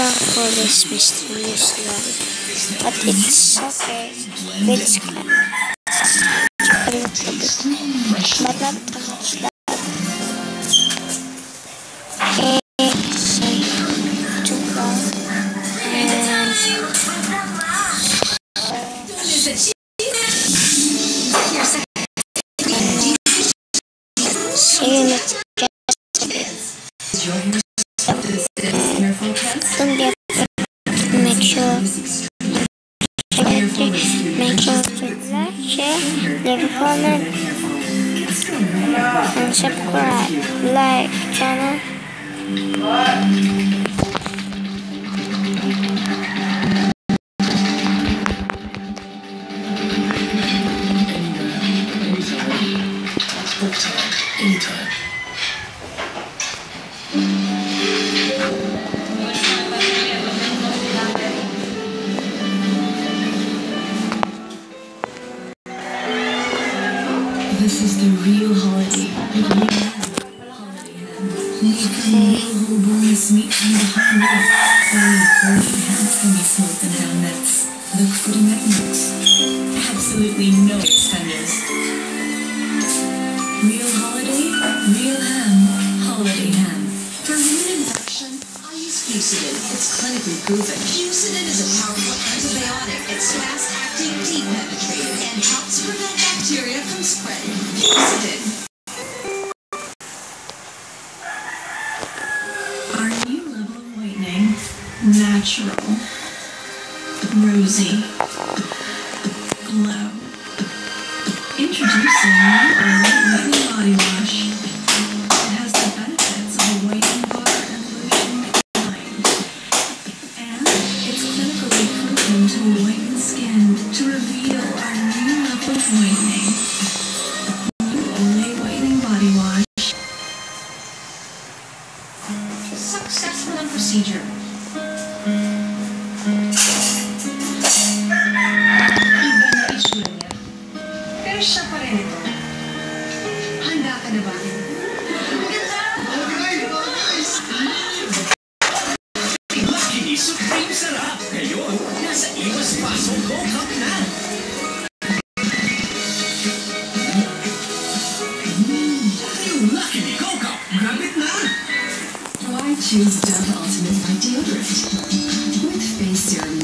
For this mysterious light, but it's okay. It's but not much that. It's too loud. And you next Careful. Don't be afraid. Make sure. Make sure to like, share, leave a comment, and subscribe. Like channel. Anytime. This is the real holiday. holiday ham. Made from real whole boneless meat from the holiday. Only perfect hams can be smoked in ham nets. Look for the networks. Absolutely no It's clinically proven. Fucidin is a powerful antibiotic. It's fast-acting, deep-penetrating, and helps prevent bacteria from spreading. Fucidin. Our new level of whitening, natural, rosy, glow. Introducing Fresh na pala nito. Handa ka na ba? Lucky Supreme Sarap! Ngayon, nasa Iwas Paso Go Cup na! I choose Dove Ultimate Night Deodorant with face serum